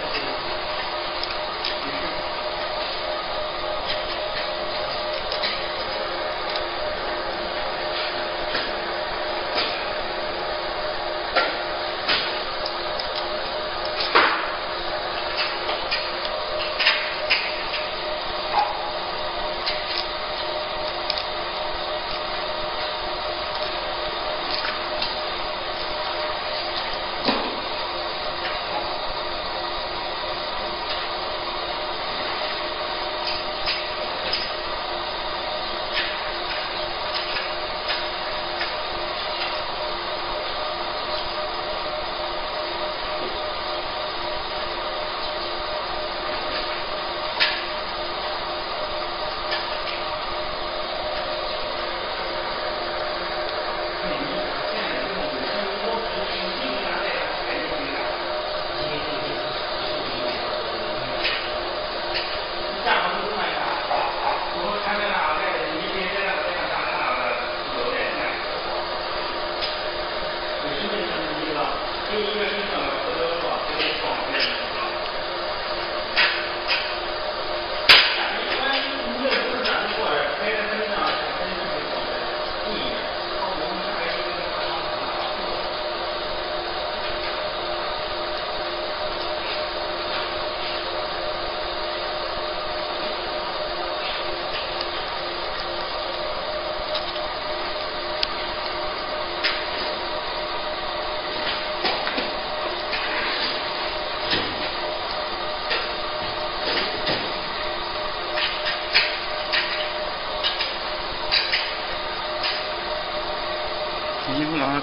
Thank you.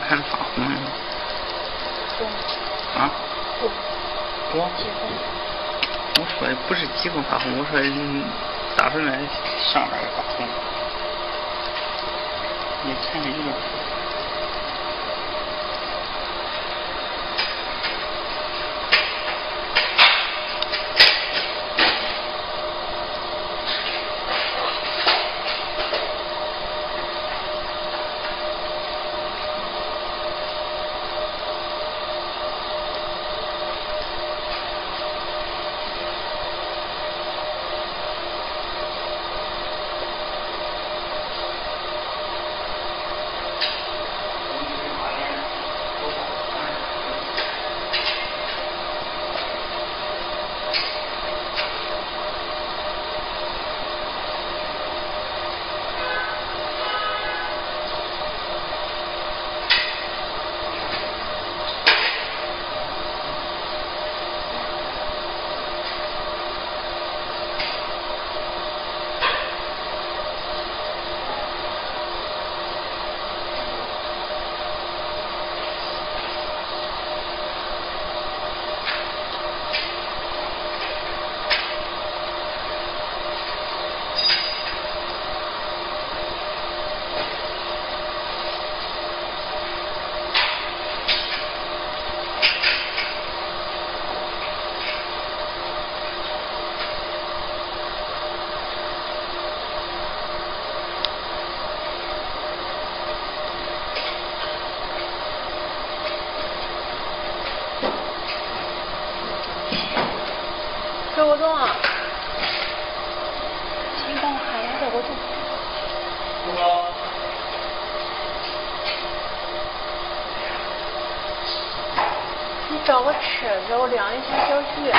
看着发红呀。对，啊？不，我。我说的不是激光发红，我说嗯打出来上边儿发红。你看着有点儿。这我中啊！你帮我看一下这我中。不高。你找个尺子，我量一下焦距，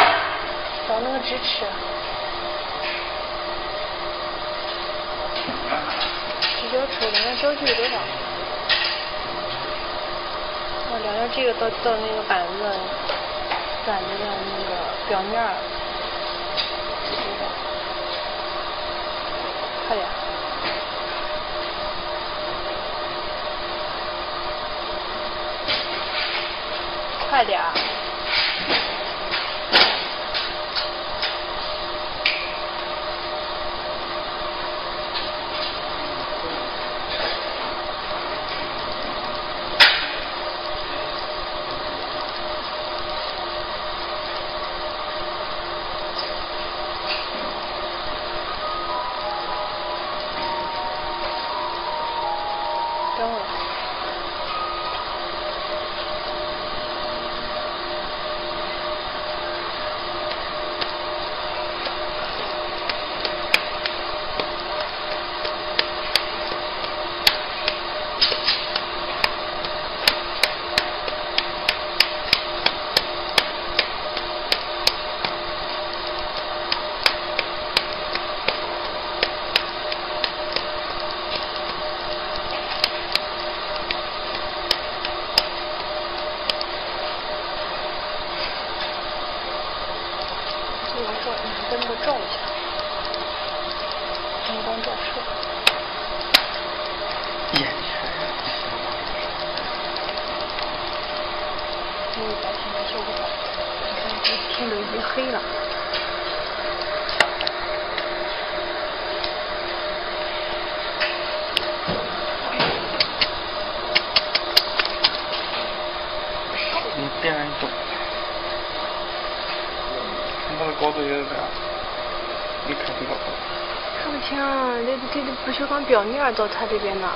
找那个直尺。直角尺量量焦距多少？我量量这个到到那个板子板子的那个表面儿。这个，快点。快点 있죠. 我做，你给我照一下，灯光照射，眼神，因为白天没效果，你看这天都已经黑了。你点燃一种。会儿。的高度就是这样，你看清高度。看不清，啊，那这这不锈钢表面到它这边呢。